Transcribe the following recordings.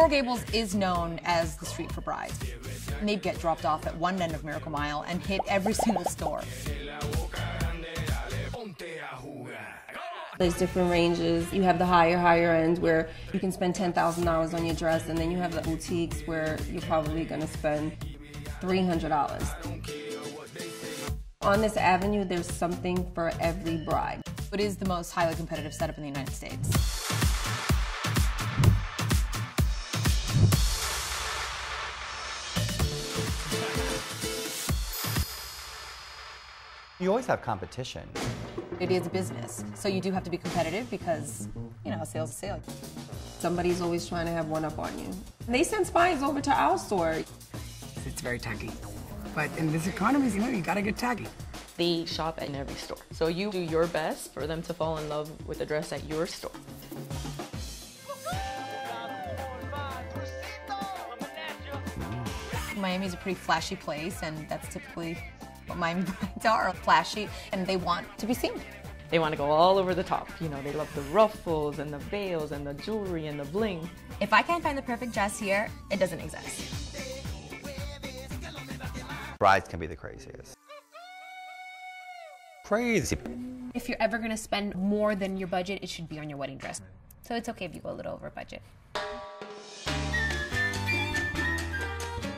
Coral Gables is known as the street for brides. And they get dropped off at one end of Miracle Mile and hit every single store. There's different ranges. You have the higher, higher end where you can spend $10,000 on your dress, and then you have the boutiques where you're probably gonna spend $300. On this avenue, there's something for every bride. It is the most highly competitive setup in the United States. You always have competition. It is business, so you do have to be competitive because, you know, sales is sale. Somebody's always trying to have one up on you. They send spies over to our store. It's very tacky. But in this economy, you know, you gotta get tacky. They shop in every store. So you do your best for them to fall in love with the dress at your store. Miami's a pretty flashy place, and that's typically what Miami brides are flashy, and they want to be seen. They want to go all over the top. You know, they love the ruffles and the veils and the jewelry and the bling. If I can't find the perfect dress here, it doesn't exist. Brides can be the craziest. Crazy. If you're ever going to spend more than your budget, it should be on your wedding dress. So it's okay if you go a little over budget.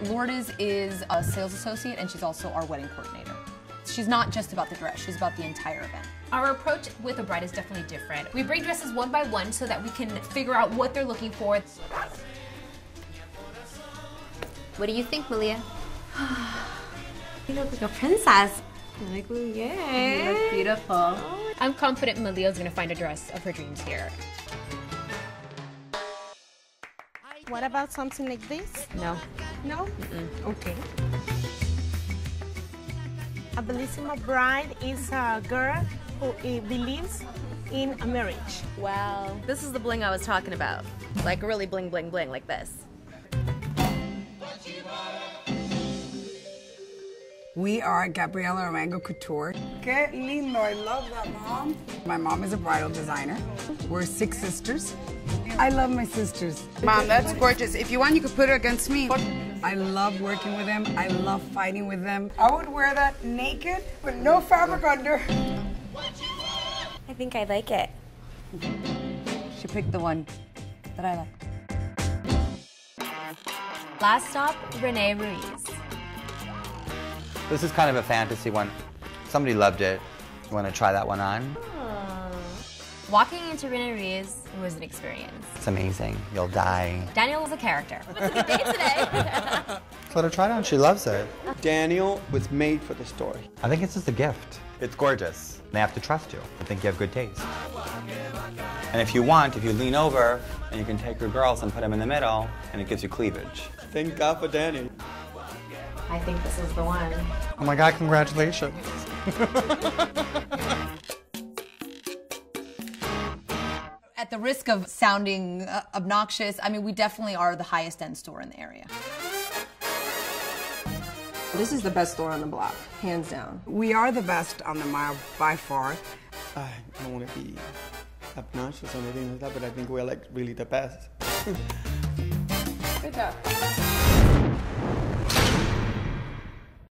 Lourdes is a sales associate, and she's also our wedding coordinator. She's not just about the dress, she's about the entire event. Our approach with a bride is definitely different. We bring dresses one by one so that we can figure out what they're looking for. What do you think, Melia? you look like a princess. Like, ooh, yeah. You look beautiful. Oh. I'm confident Melia's gonna find a dress of her dreams here. What about something like this? No. No? Okay. A bellissima bride is a girl who uh, believes in a marriage. Wow. This is the bling I was talking about. Like really bling, bling, bling, like this. We are Gabriela Arango Couture. Que lindo, I love that, Mom. My mom is a bridal designer. We're six sisters. I love my sisters. Mom, that's gorgeous. If you want, you could put it against me. I love working with them. I love fighting with them. I would wear that naked with no fabric under. I think I like it. She picked the one that I like. Last stop, Rene Ruiz. This is kind of a fantasy one. Somebody loved it. You want to try that one on? Hmm. Walking into Rene Ruiz was an experience. It's amazing. You'll die. Daniel was a character. It's a good day today. Let her try it on. She loves it. Daniel was made for the story. I think it's just a gift. It's gorgeous. They have to trust you. I think you have good taste. And if you want, if you lean over and you can take your girls and put them in the middle, and it gives you cleavage. Thank God for Danny. I think this is the one. Oh my God, congratulations. At the risk of sounding uh, obnoxious, I mean, we definitely are the highest end store in the area. This is the best store on the block, hands down. We are the best on the mile by far. I don't want to be obnoxious or anything like that, but I think we're like really the best. Good job.